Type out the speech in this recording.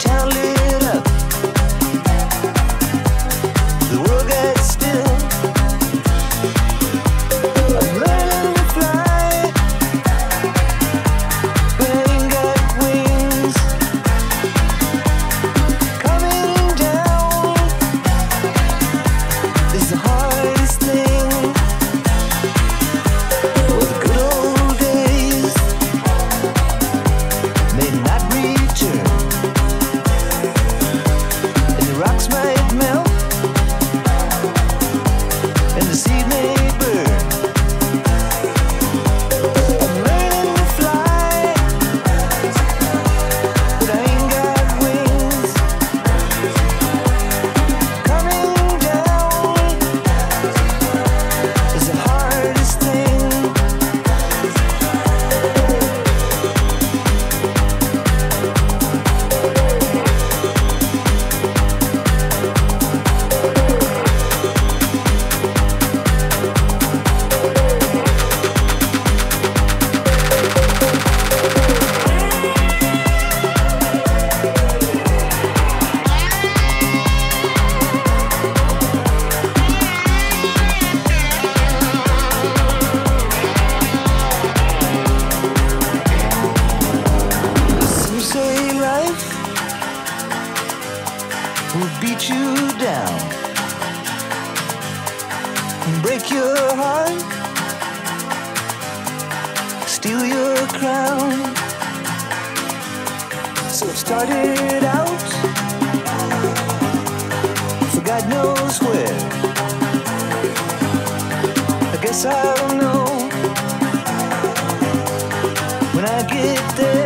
Tell me. will beat you down and break your heart, steal your crown. So it started out for God knows where. I guess I don't know when I get there.